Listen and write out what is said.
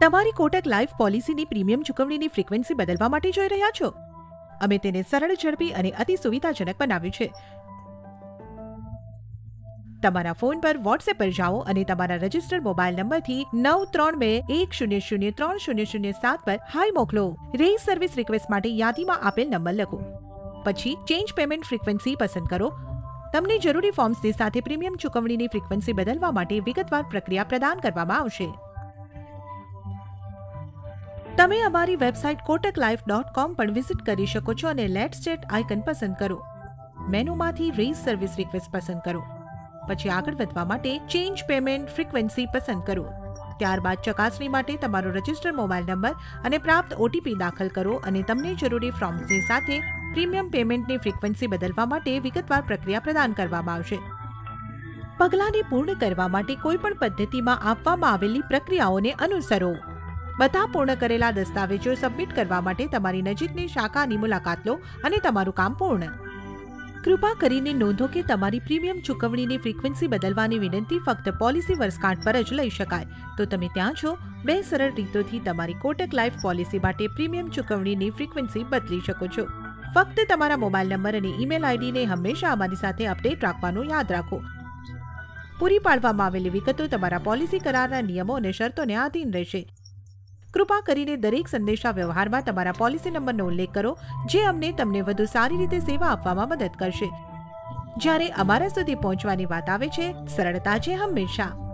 તમારી કોટક લાઈફ પોલિસીની પ્રીમિયમ ચૂકવણીની ફ્રીક્વન્સી બદલવા માટે જોઈ રહ્યા છો? અમે તેને સરળ, ઝડપી અને અતિ સુવિધાજનક બનાવ્યું છે. તમારા ફોન પર વોટ્સએપ પર જાઓ અને તમારા રજિસ્ટર્ડ મોબાઈલ નંબરથી નવ ત્રણ બે એક શૂન્ય શૂન્ય ત્રણ શૂન્ય શૂન્ય સાત પર હાઈ મોકલો. રેસ સર્વિસ રિક્વેસ્ટ માટે યાદીમાં આપેલ નંબર લખો. પછી ચેન્જ પેમેન્ટ ફ્રીક્વન્સી પસંદ કરો. તમને જરૂરી ફોર્મ્સની સાથે પ્રીમિયમ ચૂકવણીની ફ્રીક્વન્સી બદલવા માટે વિગતવાર પ્રક્રિયા પ્રદાન કરવામાં આવશે. તમે અમારી website Kotak life dot com પણ વિઝિટ કરી શકો છો અને લેટ્સ ચેટ આઇકન પસંદ કરો. મેનુમાંથી રેસ સર્વિસ રિક્વેસ્ટ પસંદ કરો. પછી આગળ વધવા માટે ચેન્જ પેમેન્ટ ફ્રીક્વન્સી પસંદ કરો. ત્યારબાદ ચકાસણી માટે તમારો રજિસ્ટર્ડ મોબાઈલ નંબર અને પ્રાપ્ત ઓટીપી દાખલ કરો અને તમને જરૂરી ફોર્મ્સની સાથે પ્રીમિયમ પેમેન્ટની ફ્રીક્વન્સી બદલવા માટે વિગતવાર પ્રક્રિયા પ્રદાન કરવામાં આવશે. પગલાંને પૂર્ણ કરવા માટે કોઈપણ પદ્ધતિમાં આપવામાં આવેલી પ્રક્રિયાઓને અનુસરો. બધા પૂર્ણ કરેલા દસ્તાવેજો સબમિટ કરવા માટે તમારી નજીકની શાખાની મુલાકાત લો અને તમારું કામ પૂર્ણ. કૃપા કરીને નોંધો કે તમારી પ્રીમિયમ ચૂકવણીની ફ્રીક્વન્સી બદલવાની વિનંતી ફક્ત પોલિસી વર્ષગાંઠ પર જ લઈ શકાય. તો તમે ત્યાં છો, બે સરળ રીતોથી તમારી કોટક લાઈફ પોલિસી માટે પ્રીમિયમ ચૂકવણીની ફ્રીક્વન્સી બદલી શકો છો. ફક્ત તમારા મોબાઈલ નંબર અને ઈમેલ આઈડીને હંમેશા અમારી સાથે અપડેટ રાખવાનું યાદ રાખો. પૂરી પાડવામાં આવેલી વિગતો તમારા પોલિસી કરારના નિયમો અને શરતોને આધીન રહેશે. કૃપા કરીને દરેક સંદેશા વ્યવહારમાં તમારા પોલિસી નંબરનો ઉલ્લેખ કરો, જે અમને તમને વધુ સારી રીતે સેવા આપવામાં મદદ કરશે. જ્યારે અમારા સુધી પહોંચવાની વાત આવે છે, સરળતા છે હંમેશા.